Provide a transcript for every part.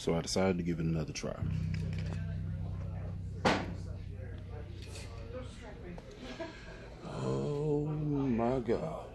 So I decided to give it another try. Oh my God.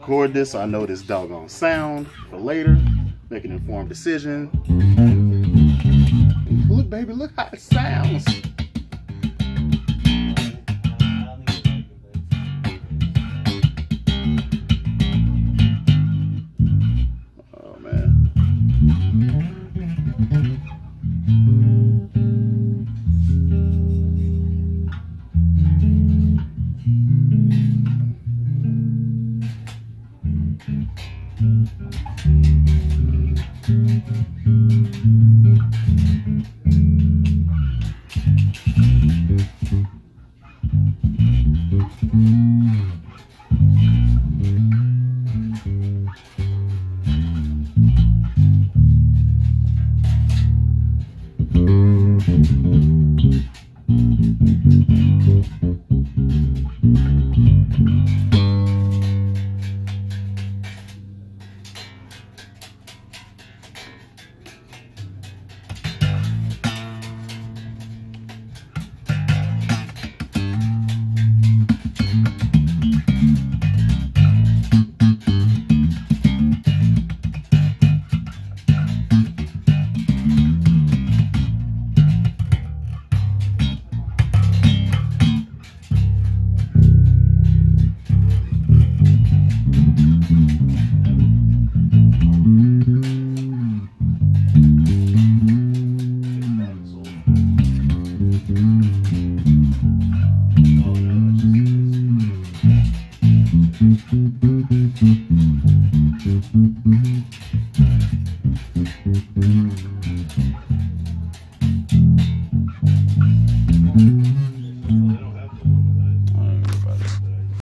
Record this so I know this doggone sound for later. Make an informed decision. Look, baby, look how it sounds. Mm-hmm.